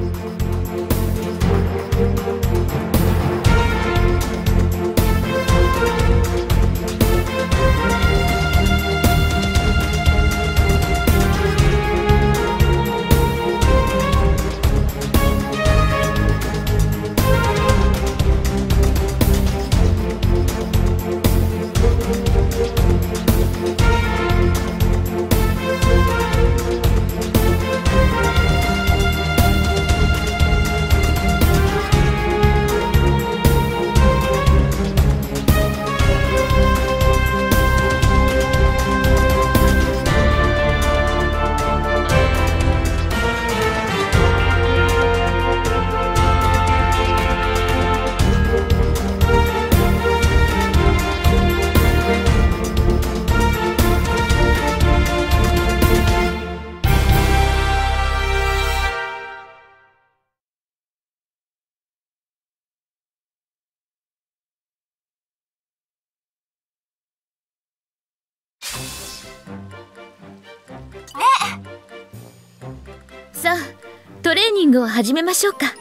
さあグを始めましょうか。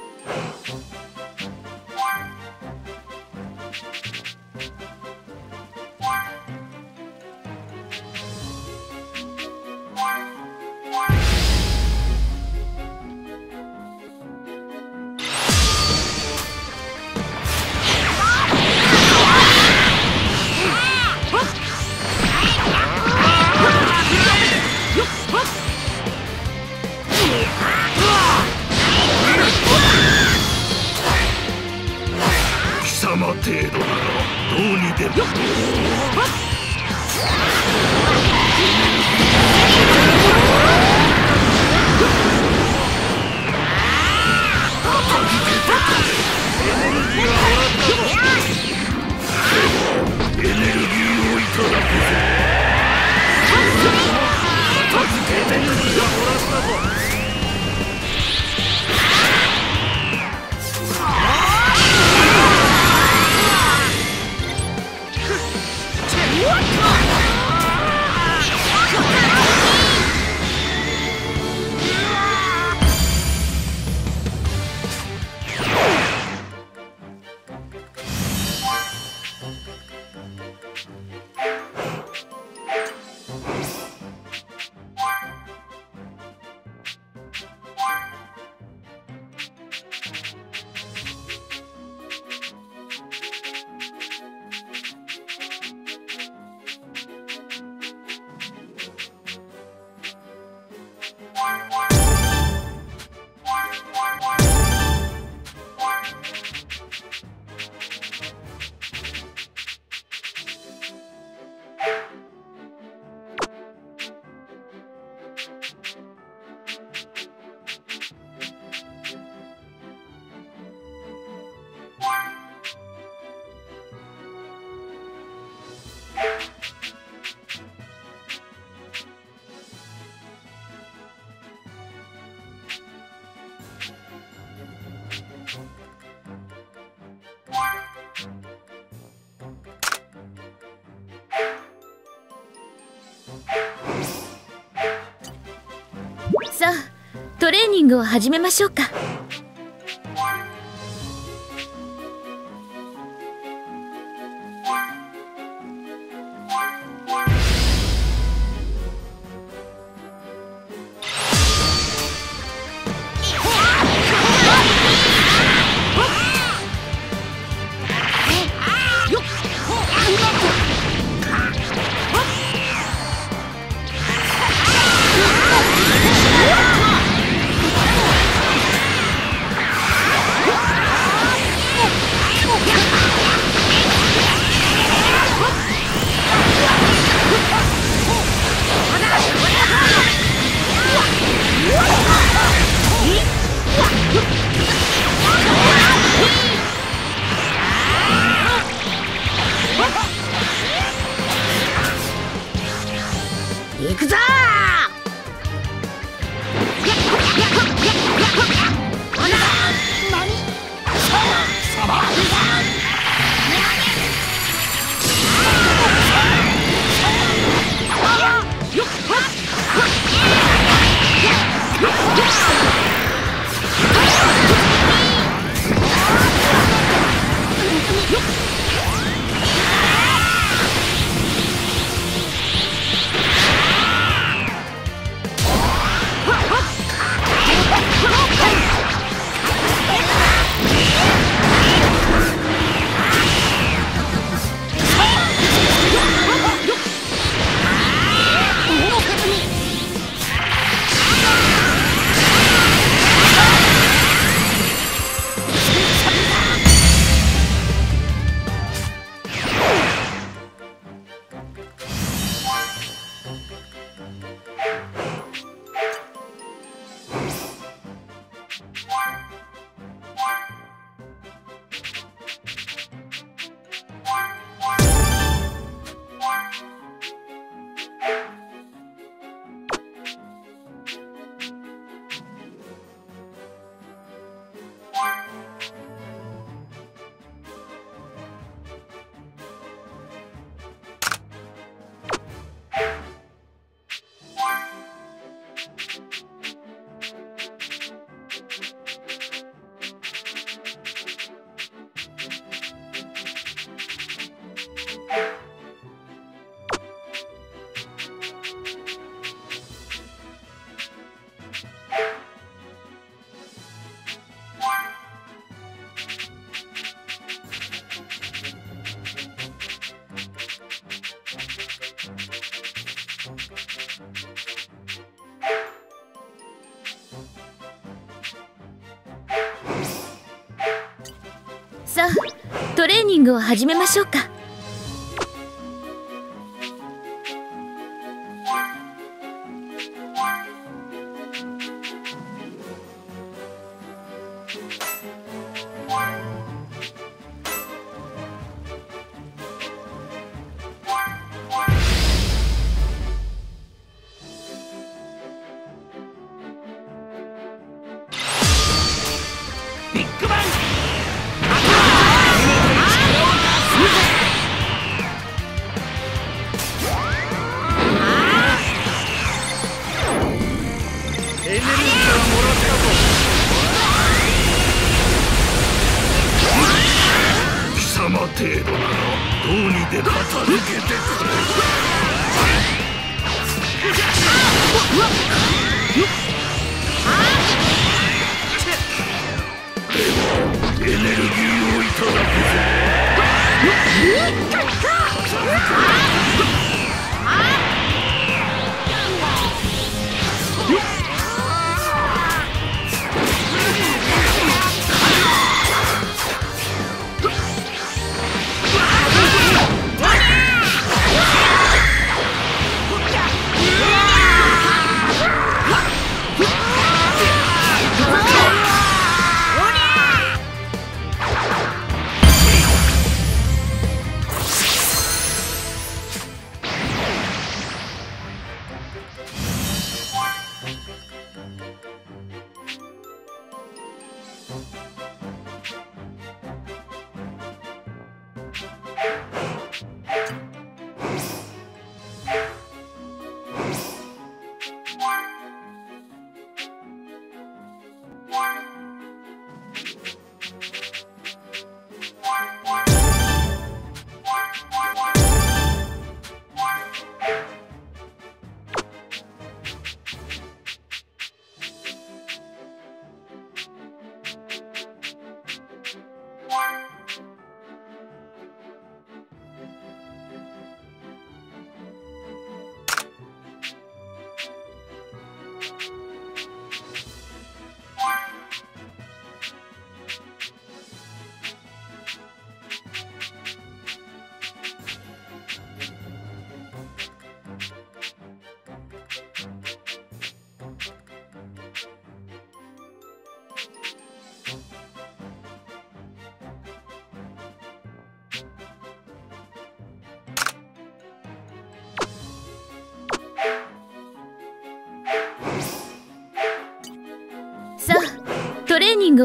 トレーニングを始めましょうか。グを始めましょうか。でけてくれ。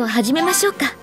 を始めましょうか。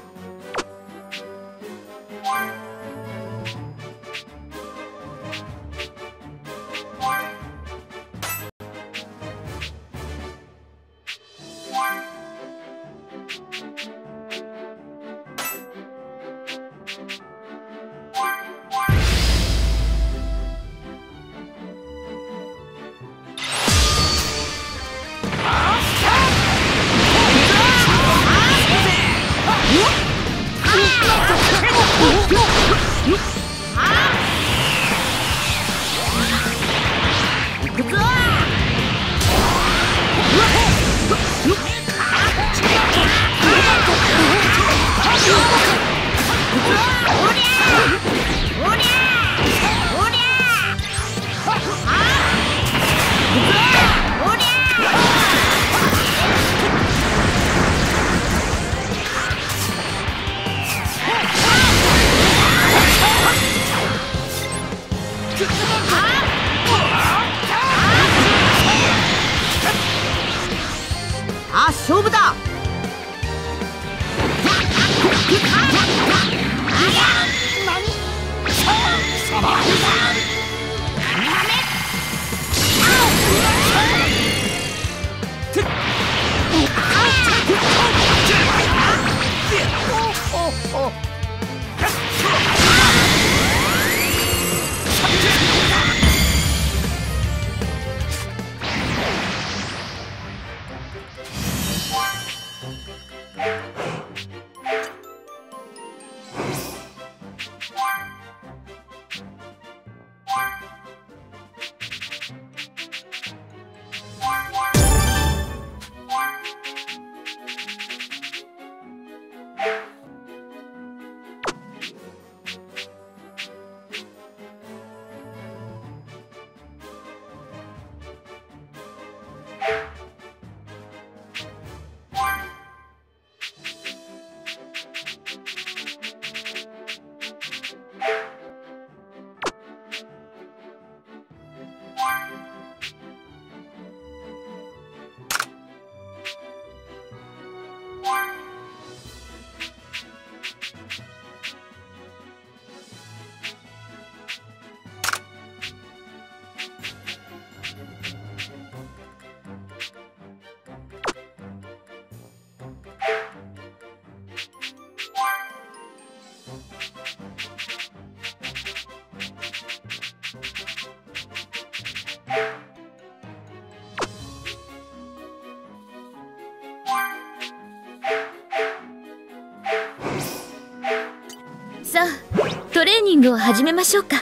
グを始めましょうか。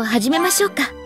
を始めましょうか。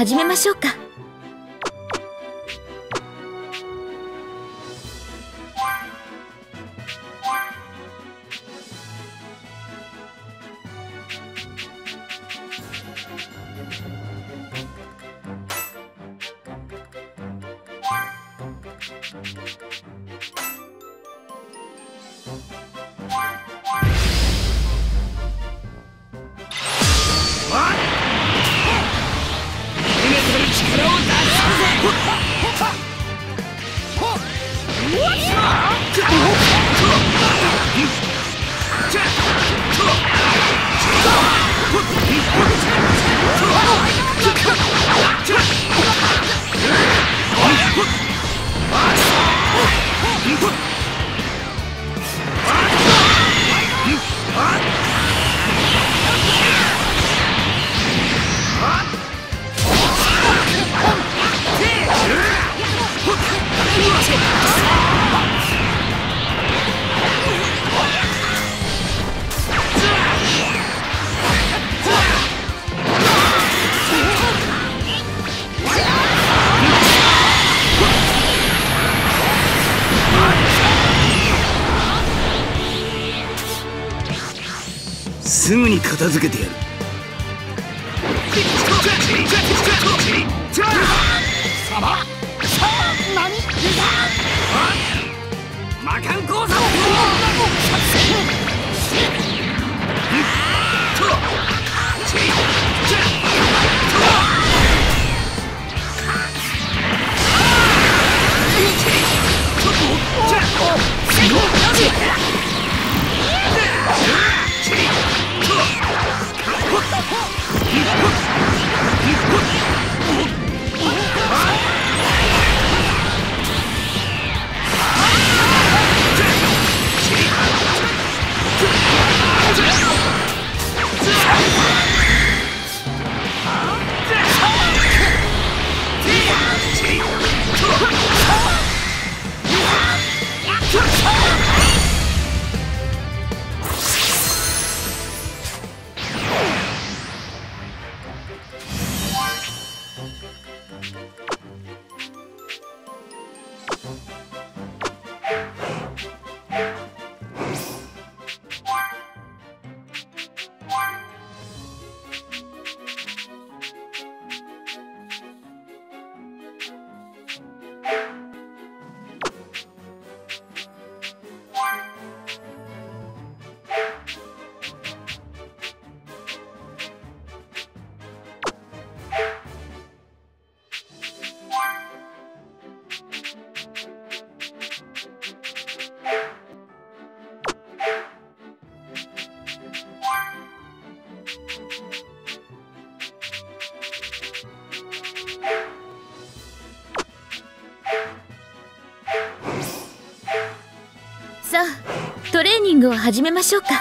始めましょうか。すぐに片付けてやる。魔漢講座 Let's go! 始めましょうか。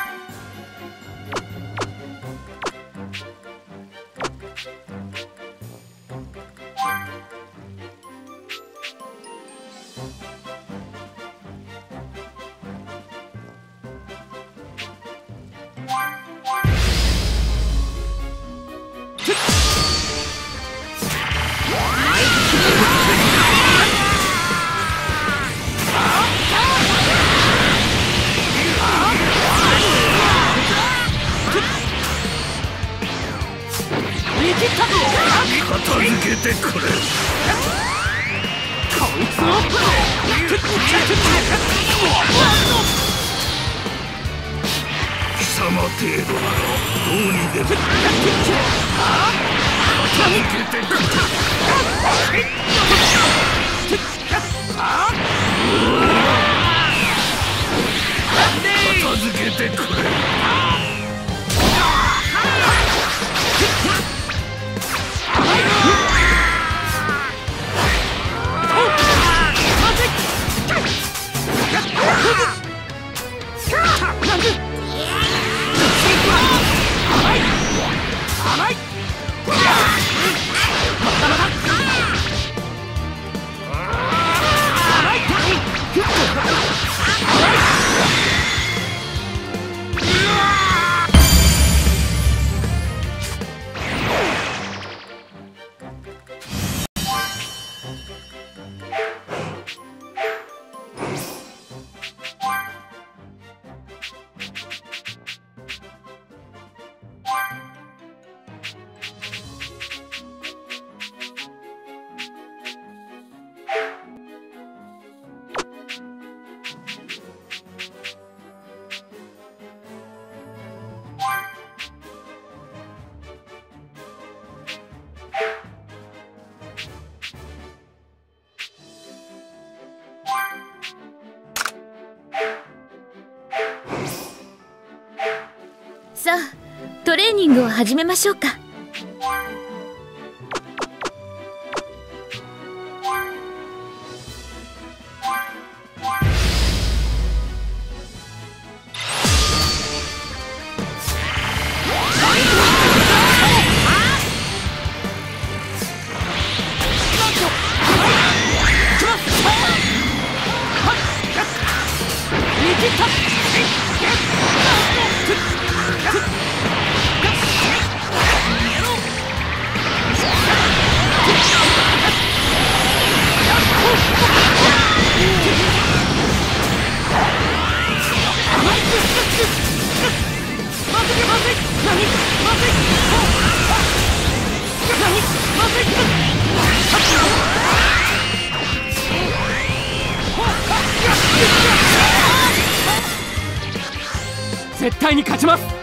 始めましょうか。対に勝ちます。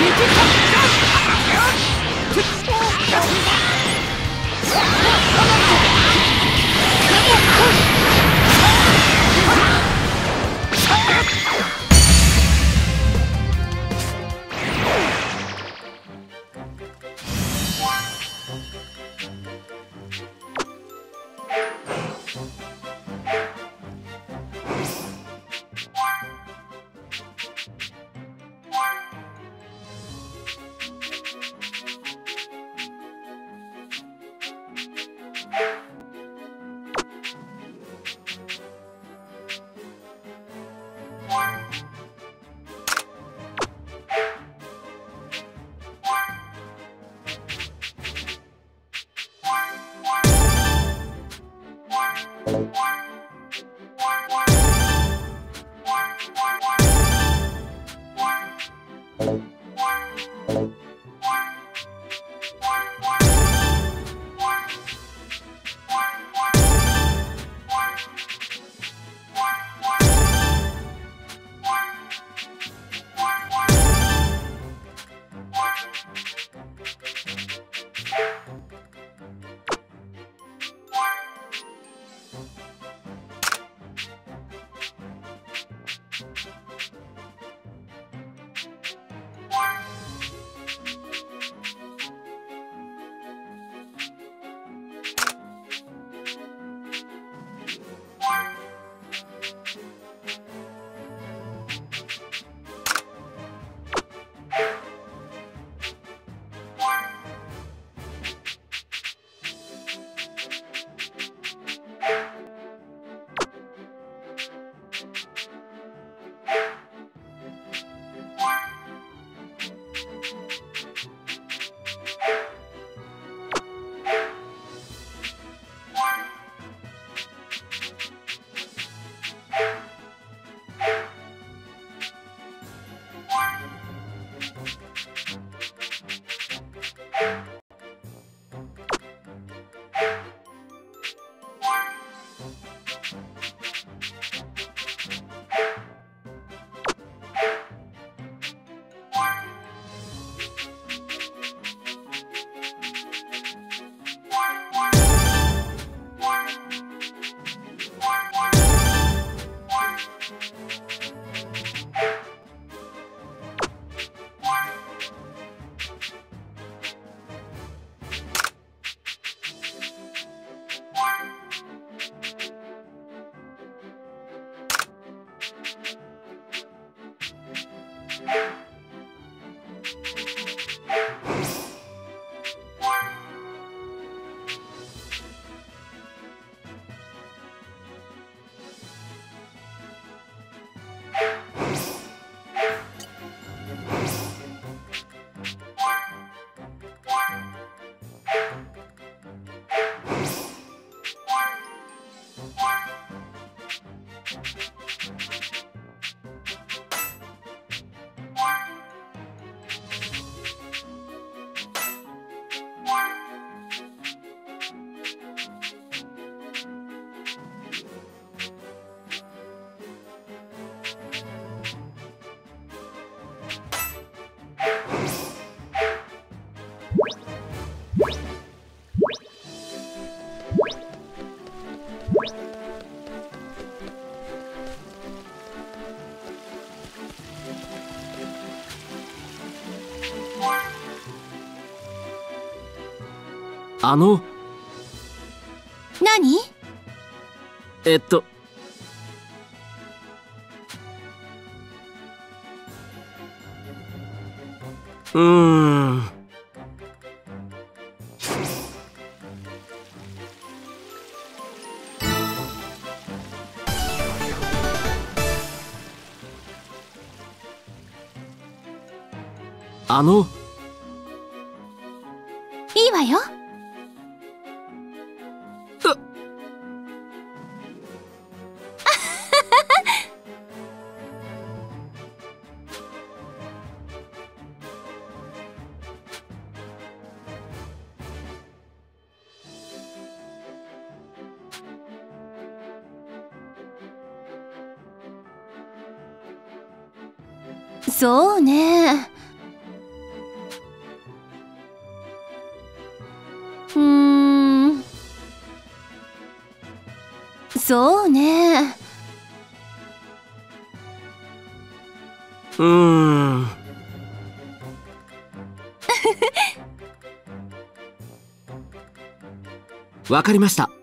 行ますあの何？えっとうーん。あのわかりました。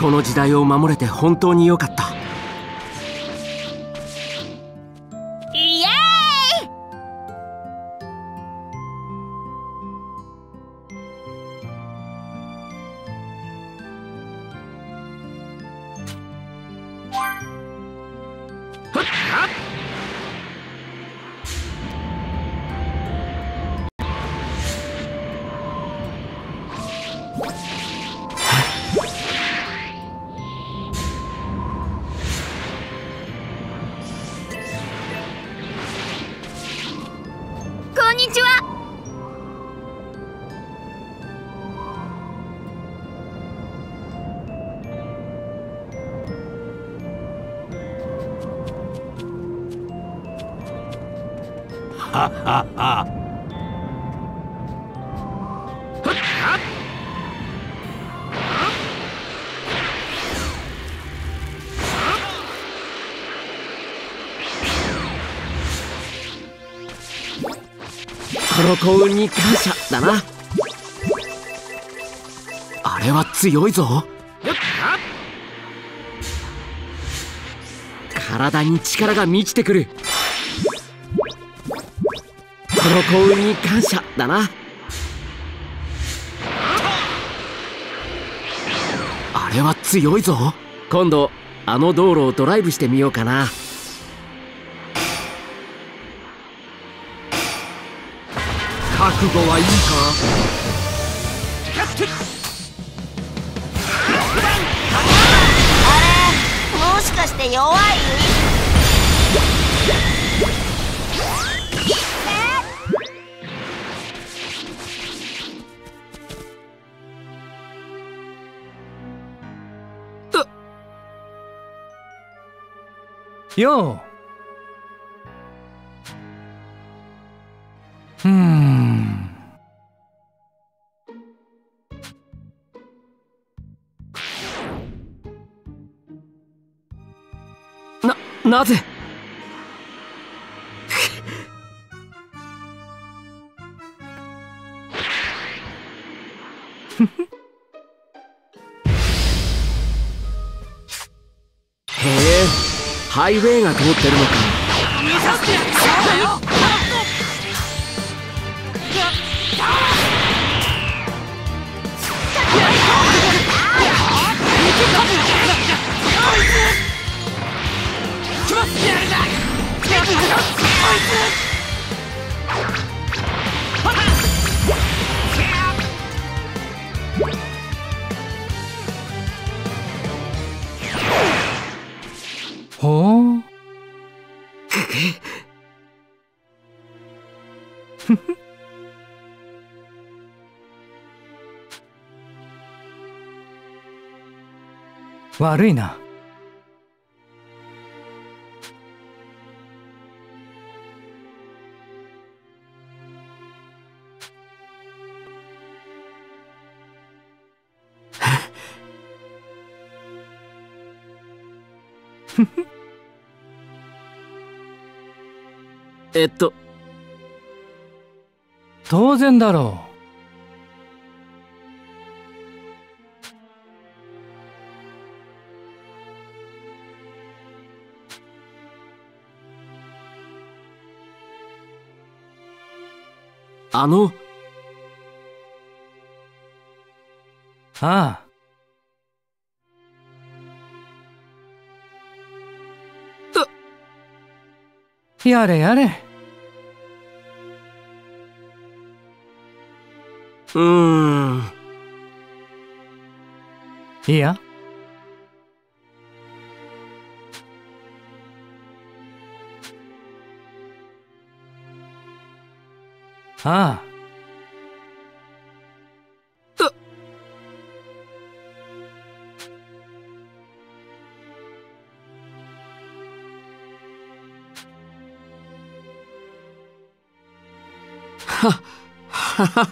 この時代を守れて本当に良かった。強いぞ。体に力が満ちてくる。この幸運に感謝だな。あれは強いぞ。今度あの道路をドライブしてみようかな。覚悟はいいか？れもしかして弱い。よう。うーん。なぜ？へえハイウェイが通ってるのか。ほ う悪いな。えっと。当然だろあの。うあ。あ。やれやれうん。いや。ああ。はっ。はは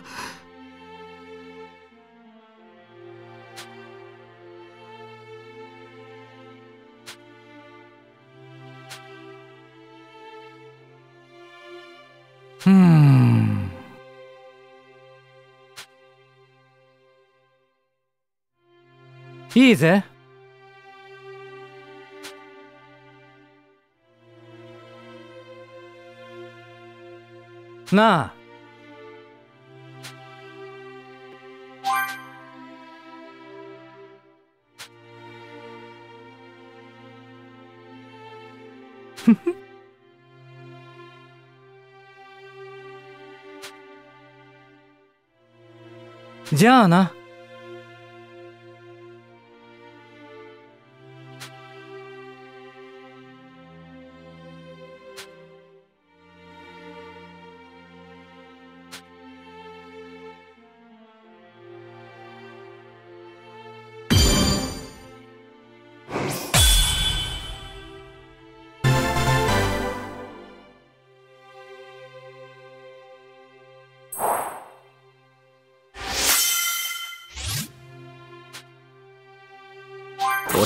いいぜ。なあ。じゃあな。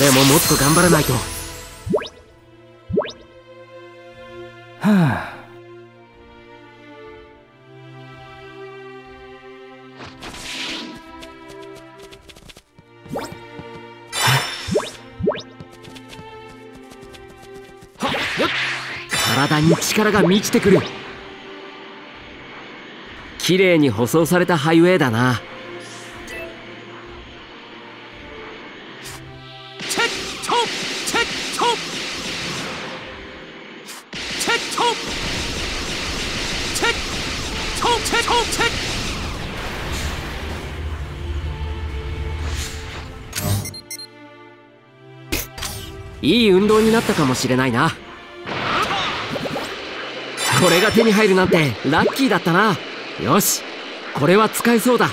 俺ももっと頑張らないと。はあ体に力が満ちてくる。綺麗に舗装されたハイウェイだな。いい運動になったかもしれないな。これが手に入るなんてラッキーだったな。よし。これは使えそうだ。あ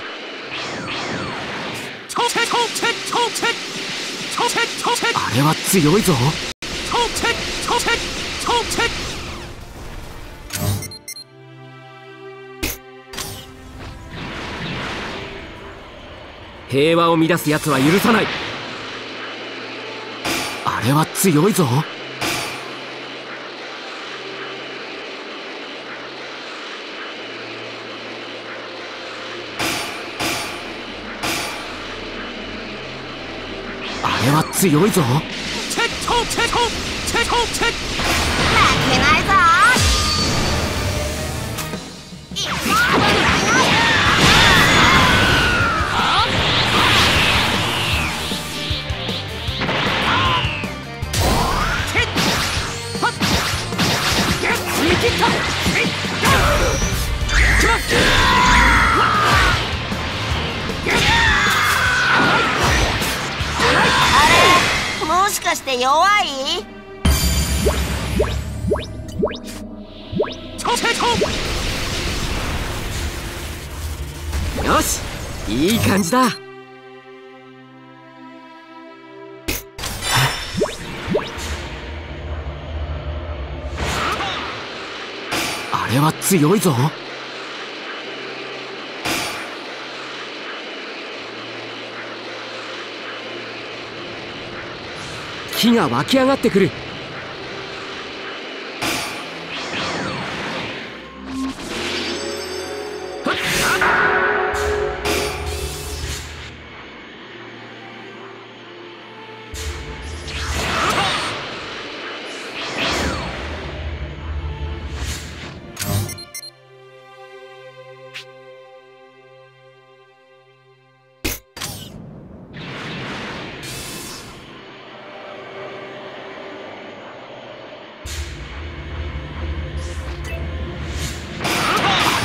れは強いぞ。平和を乱す奴は許さない。あれは強いぞ。あれは強いぞ。じだ。あれは強いぞ。木が湧き上がってくる。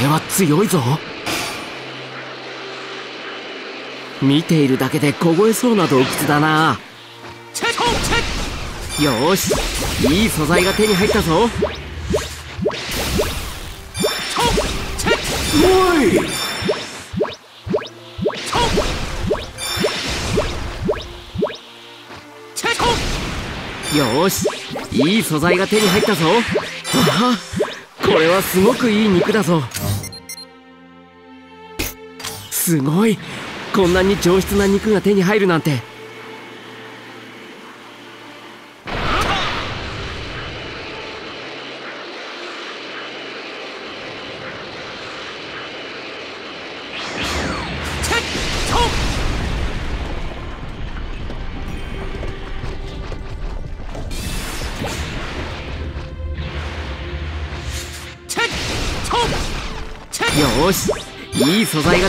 れは強いぞ。見ているだけで凍えそうな洞窟だな。よしいい素材が手に入ったぞ。おい！よしいい素材が手に入ったぞ。あこれはすごくいい肉だぞ。すごい。こんなに上質な肉が手に入るなんて。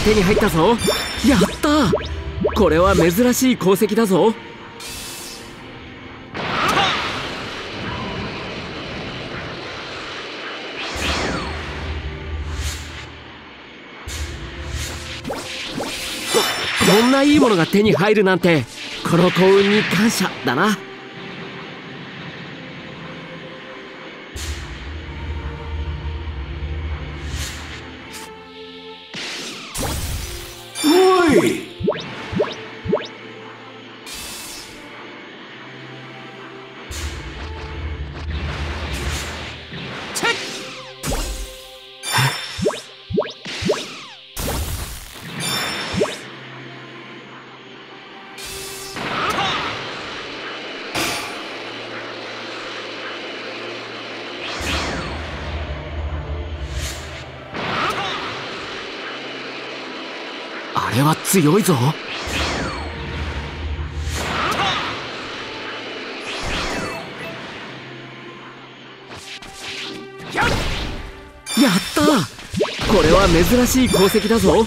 手に入ったぞ。やった。これは珍しい鉱石だぞ。こんないいものが手に入るなんてこの幸運に感謝だな。強いぞ。やった。これは珍しい功績だぞ。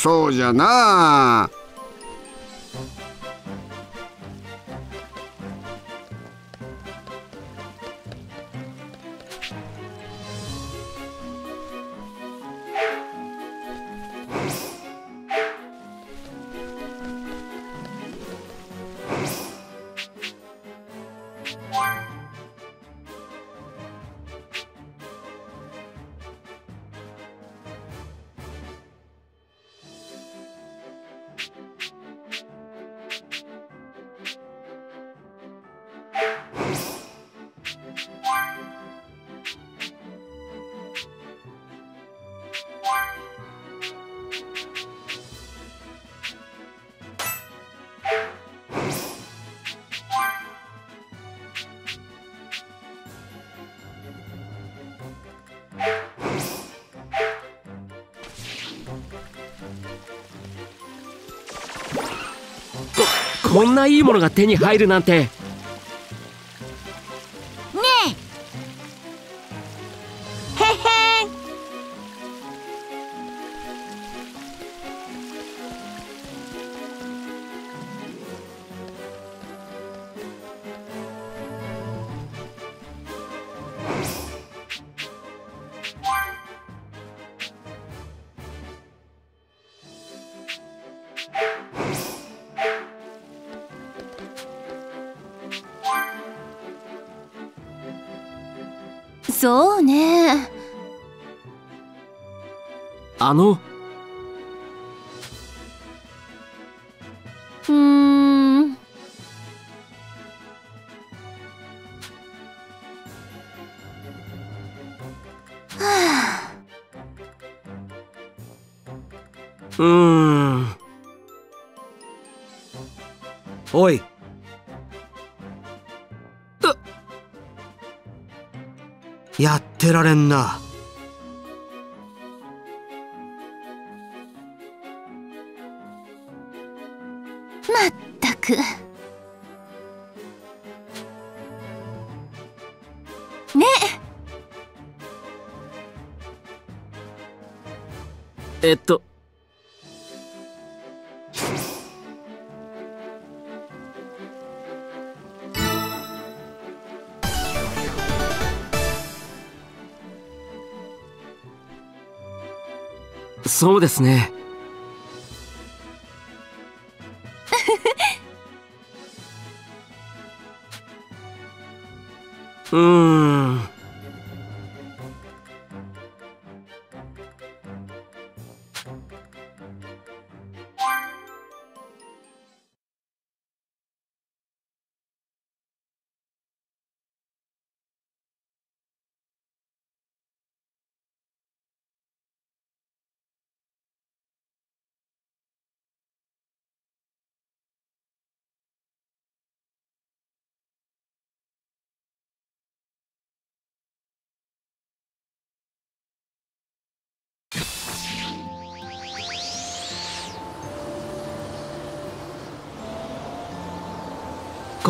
そうじゃなこんないいものが手に入るなんて うーん。おい。やってられんな。まったく。えっと。そうですね。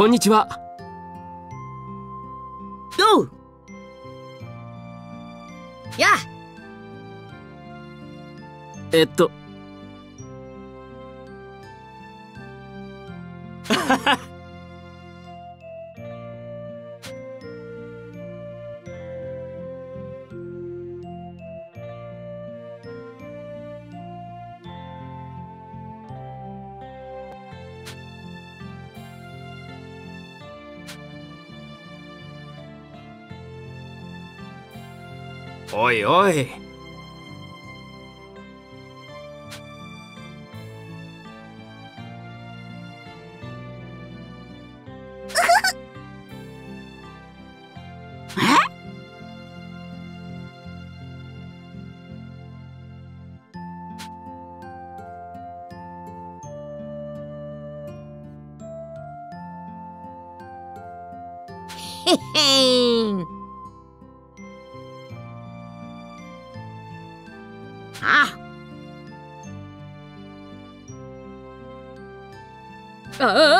こんにちは。どう？や。えっと おいおい。へん。あ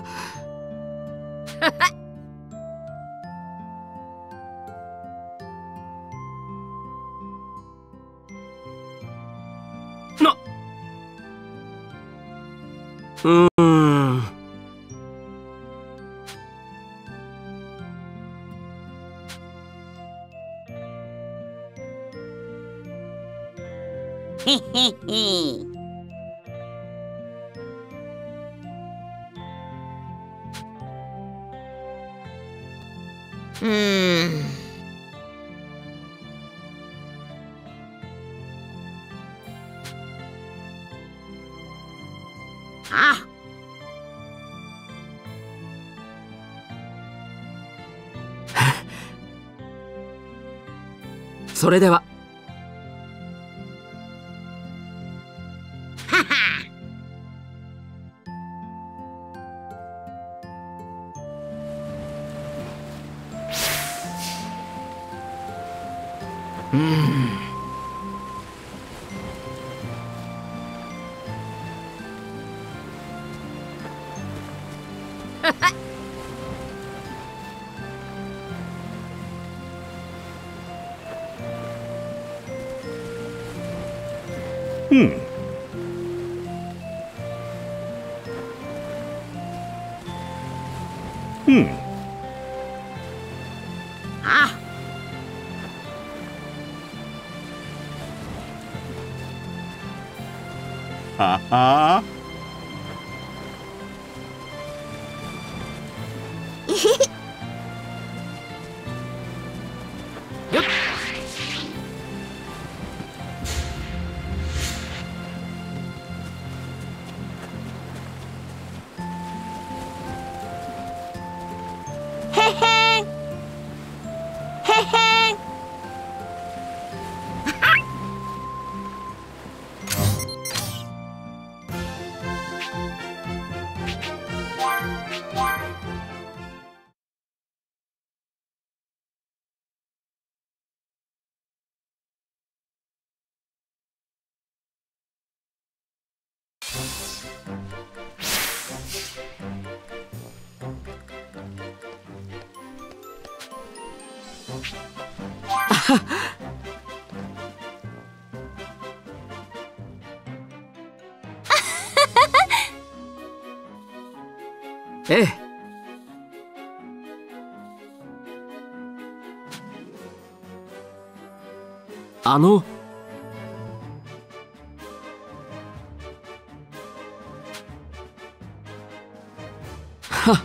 それでは。ああの。そう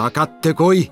かかってこい。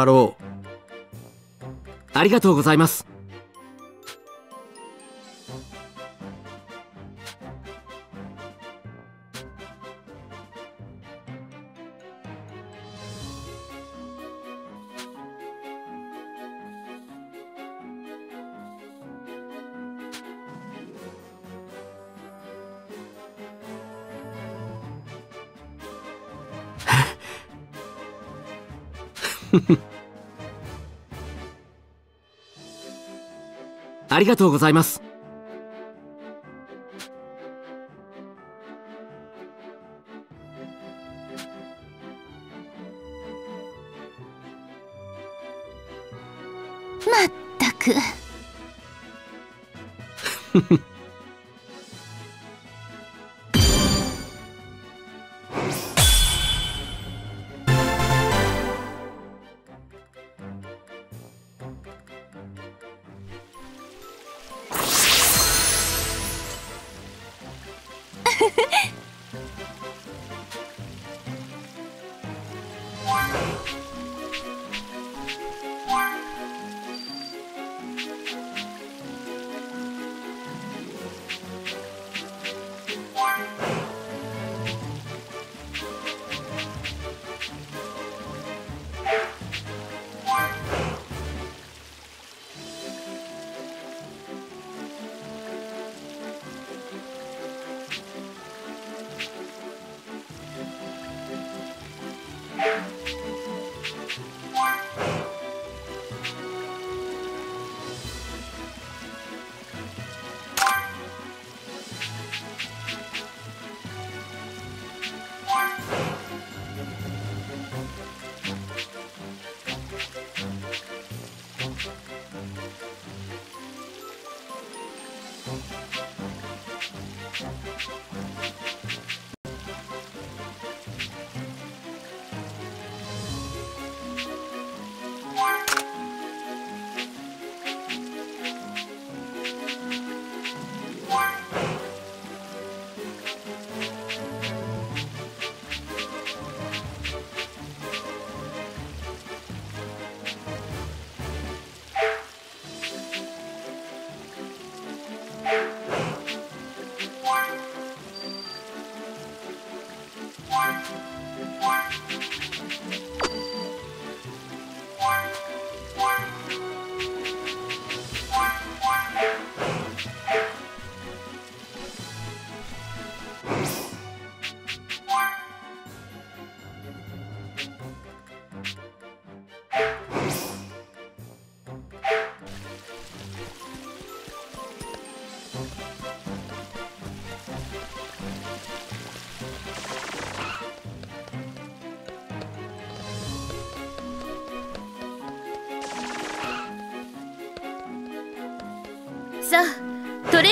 かろうありがとうございますフフ。ありがとうございます。まったく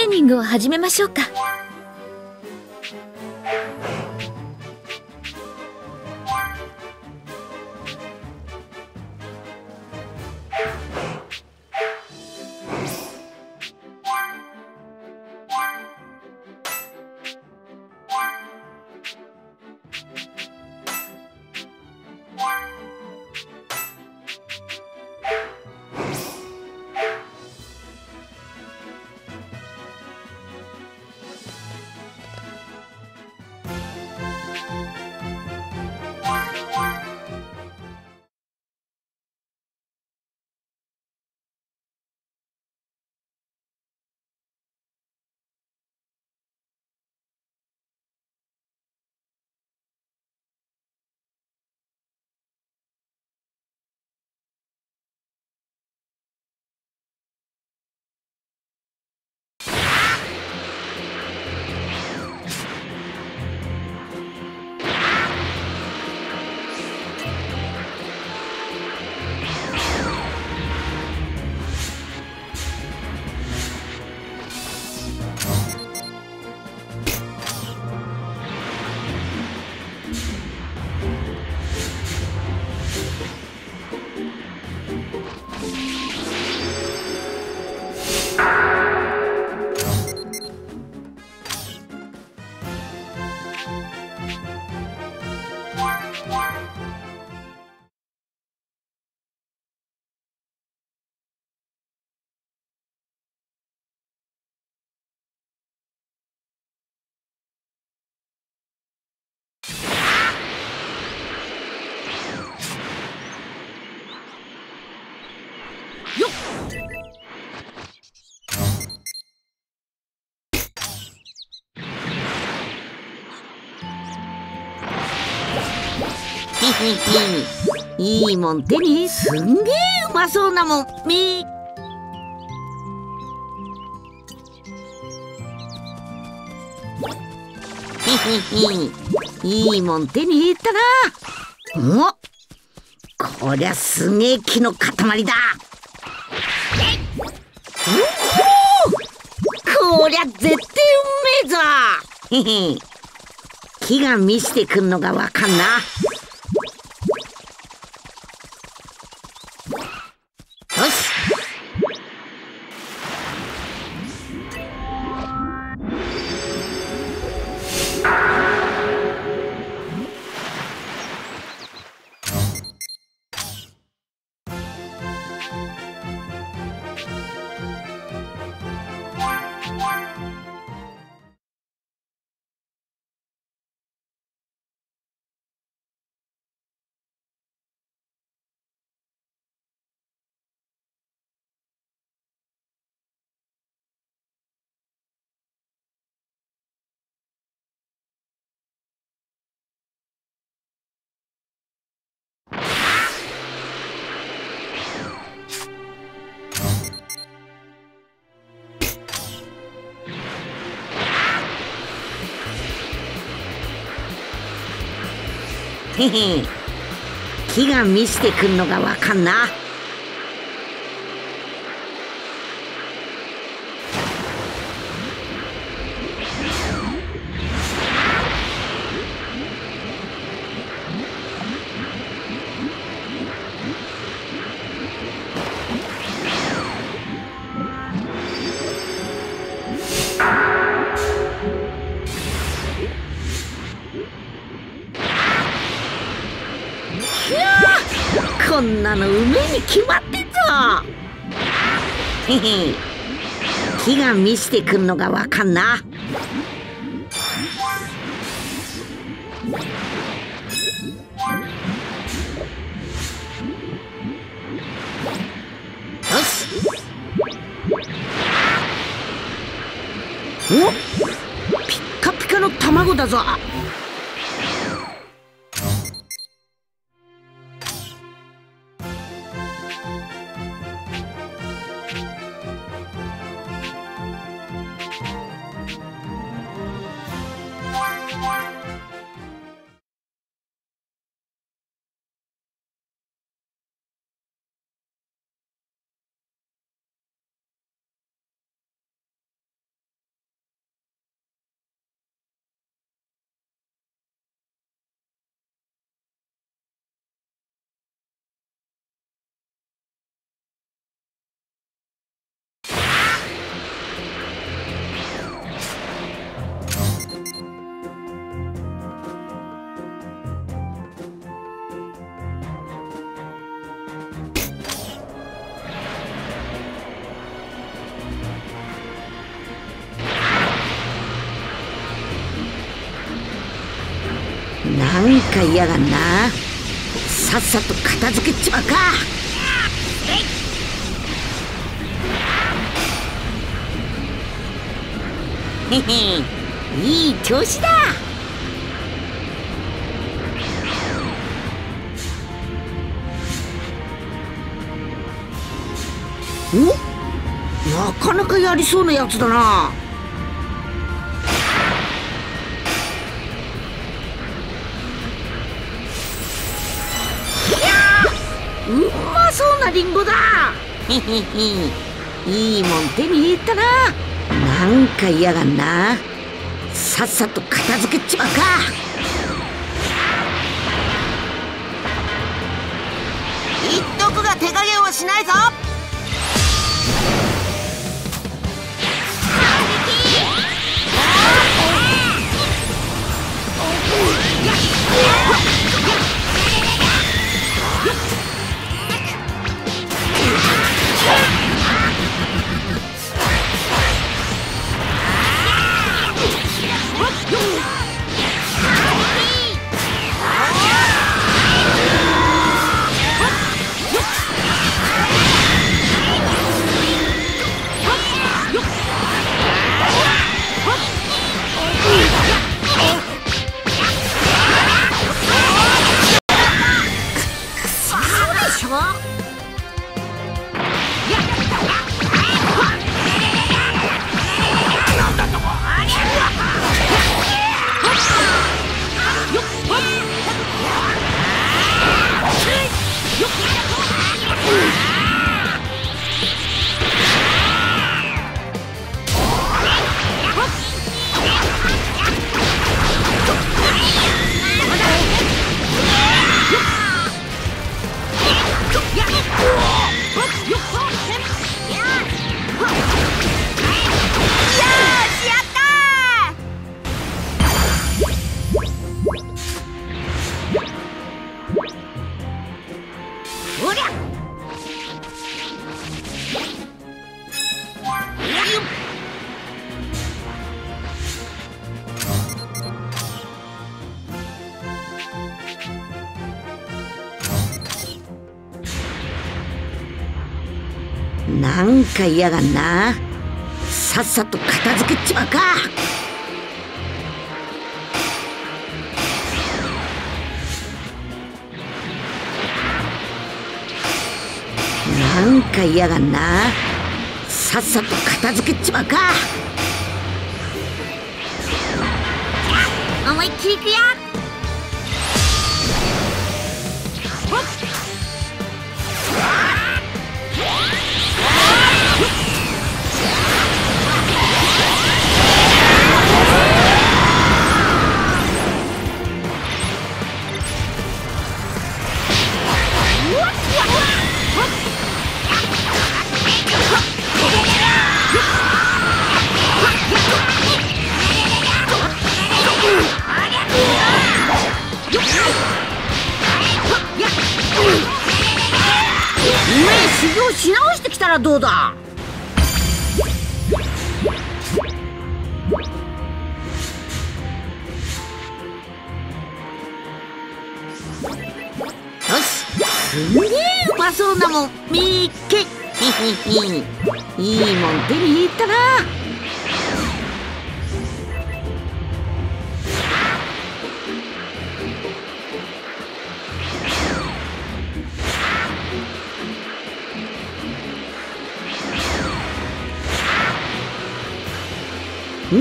ニングを始めましょうか。いいもん。手にすんげえうまそうなもん。み。いいもん手に入れたな。おこりゃすげえ木の塊だ。こりゃ絶対うめえぞ。木が見してくんのがわかんな。へへ。木が見せてくんのがわかんな。木が見してくんのがわかんな。よし。おピッカピカの卵だぞ。なんか嫌がんな。さっさと片付けちまうか。へへいい調子だ。お？なかなかやりそうなやつだな。そうなリンゴだ。いいもん手に入たな。なんか嫌がんな。さっさと片付けちまうか。が手加減はしないぞ。Yeah! んか嫌がんな。さっさと片付けちまうか。なんか嫌がんな。さっさと片付けちまうか。思いっきりいくよ。ひひひいいもん手に入ったな。お？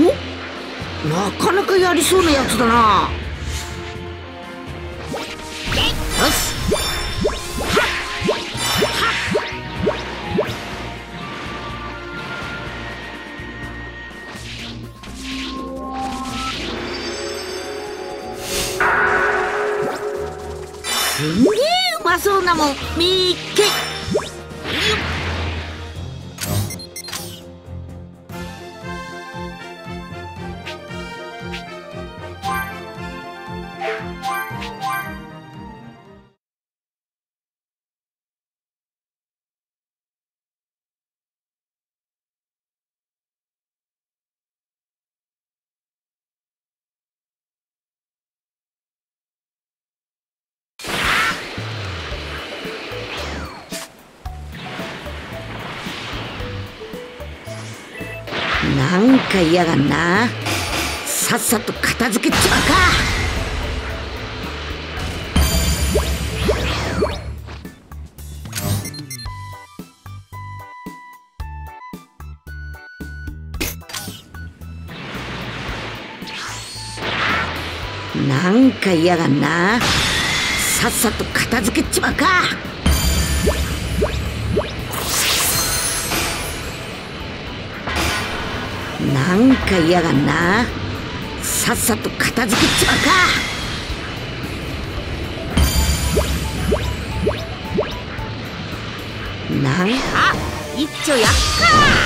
なかなかやりそうなやつだな。なんか嫌がんな。さっさと片付けちまうか。なんか嫌がんな。さっさと片付けちまうか。なんか嫌がんな。さっさと片付けちゃうか。なん？あ一丁やっか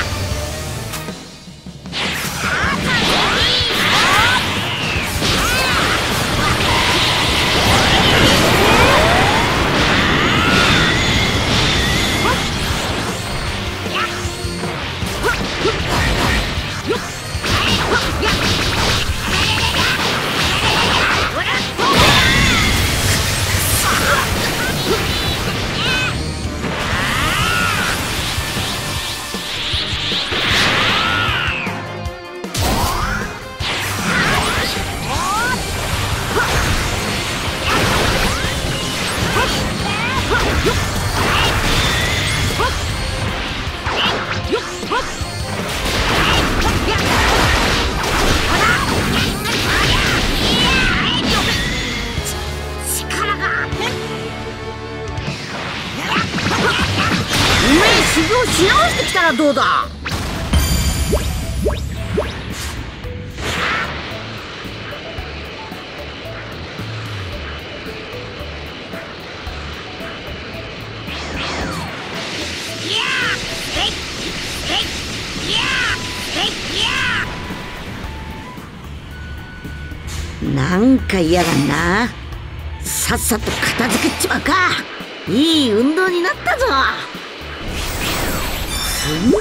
か嫌だな。さっさと片付けちまうか。いい運動になったぞ。すんげえ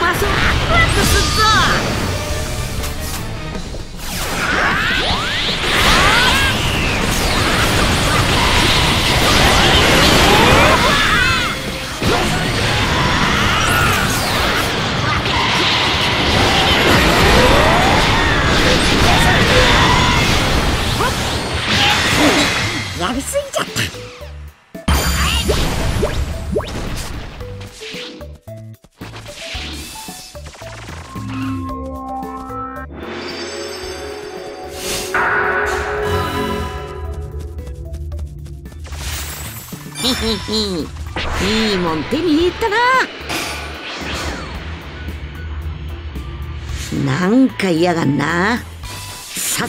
場所ワクワクすっぞ。ひひひいいもん手に入ったな。なんか嫌がんな。さっ。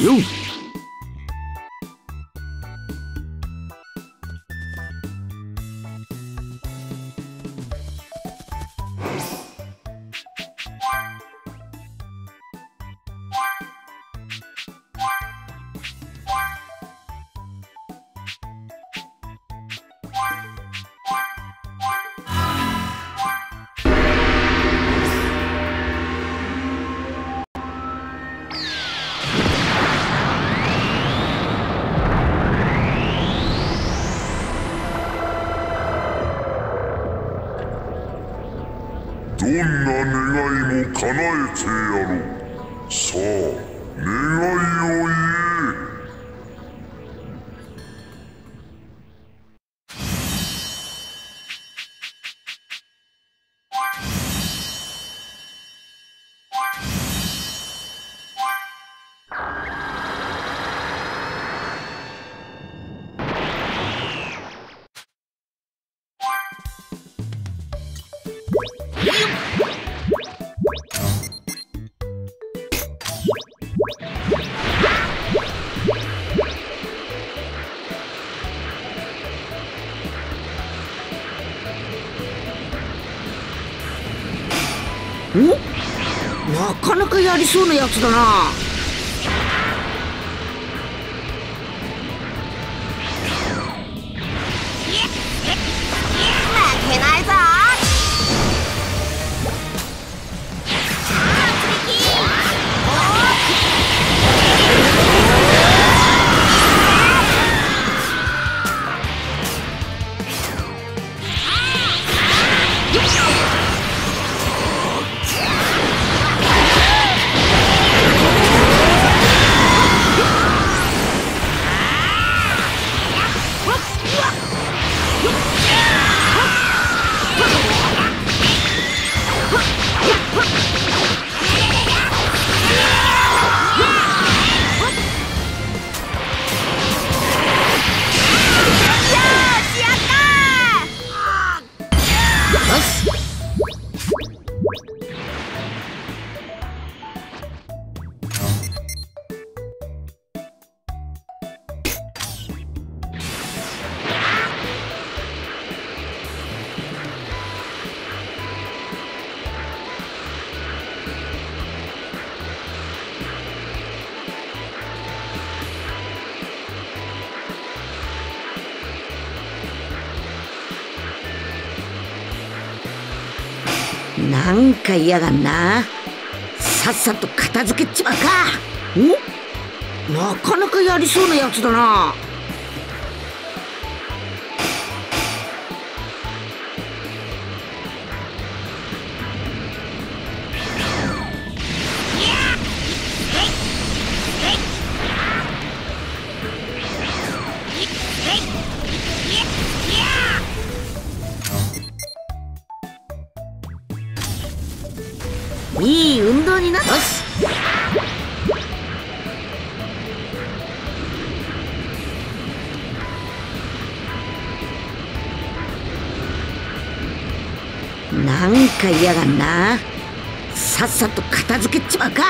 かなかやりそうなやつだな。なんか嫌がんな。さっさと片付けちまうか。おなかなかやりそうなやつだな。やがんな。さっさと片付けちまうか。